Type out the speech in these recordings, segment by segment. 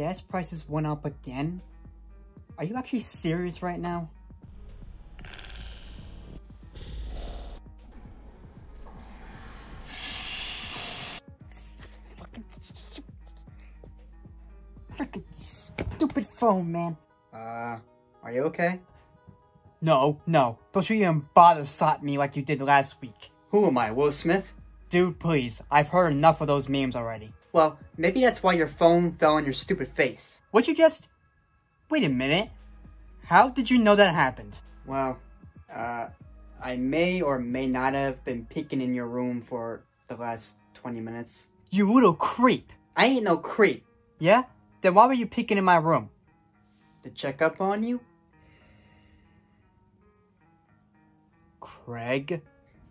gas prices went up again? Are you actually serious right now? Fucking Fucking stupid phone, man. Uh, are you okay? No, no. Don't you even bother slap me like you did last week. Who am I, Will Smith? Dude, please. I've heard enough of those memes already. Well, maybe that's why your phone fell on your stupid face. Would you just... Wait a minute. How did you know that happened? Well, uh, I may or may not have been peeking in your room for the last 20 minutes. You little creep. I ain't no creep. Yeah? Then why were you peeking in my room? To check up on you? Craig?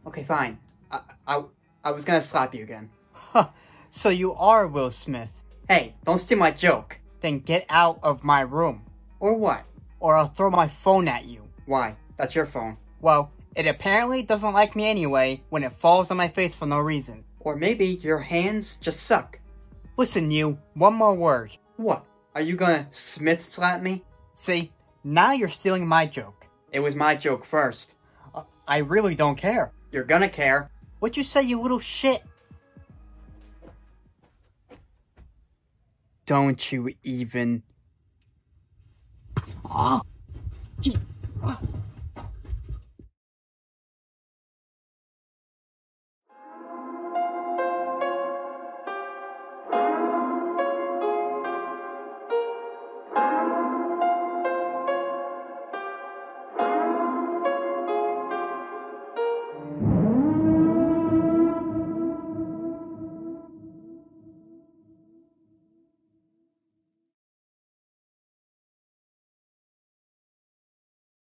Okay, fine. I, I, I was gonna slap you again. Huh. So you are Will Smith. Hey, don't steal my joke. Then get out of my room. Or what? Or I'll throw my phone at you. Why? That's your phone. Well, it apparently doesn't like me anyway when it falls on my face for no reason. Or maybe your hands just suck. Listen, you, one more word. What? Are you gonna Smith slap me? See, now you're stealing my joke. It was my joke first. Uh, I really don't care. You're gonna care. What'd you say, you little shit? Don't you even... Oh.